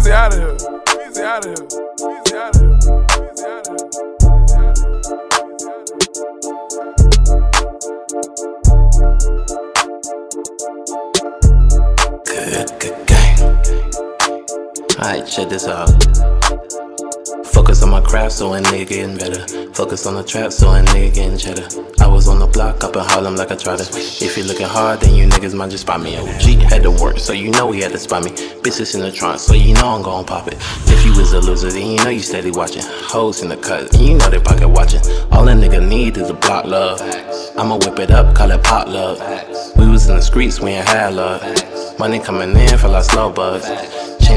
Weezy out of here. Weezy out of here. Weezy out of here. Weezy out of here. Good, good gang. Alright, check this out. Focus on my craft, so a nigga getting better. Focus on the trap, so a nigga getting cheddar. I was on the block, up in Harlem like a trotter. If you looking hard, then you niggas might just spot me. OG had to work, so you know he had to spot me. Bitches in the trunk, so you know I'm gon' pop it. If you was a loser, then you know you steady watching. Hoes in the cut, and you know they pocket watching. All a nigga need is a block love. I'ma whip it up, call it pop love. We was in the streets, we ain't had love. Money coming in, feel like slow bugs.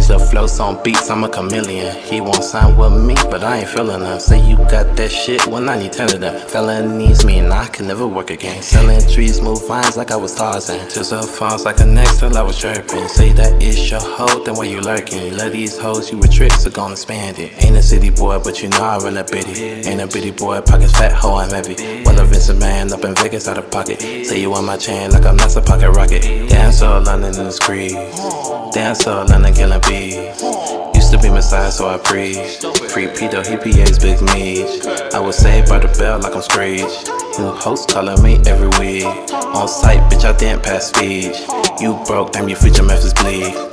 Change the flows on beats, I'm a chameleon. He won't sign with me, but I ain't feeling him. Say you got that shit, well, I need 10 of them. Felonies mean I can never work again. Selling trees, move vines like I was Tarzan. Till cell phones like a Nextel I was chirping. Say that it's your hoe, then why you lurking? Love these hoes, you with tricks, so gon' expand it. Ain't a city boy, but you know I run a bitty. Ain't a bitty boy, pockets fat, hoe, I'm heavy. Well, a Vince McMahon up in Vegas out of pocket. Say you on my chain like I'm not a pocket rocket. Dance all London in the streets. Dance all London killing Used to be Messiah, so I preach. Free Peter, he PA's Big Meech. I was saved by the bell like I'm Screech. New host calling me every week. On site, bitch, I didn't pass speech. You broke, damn, your future Memphis Bleek.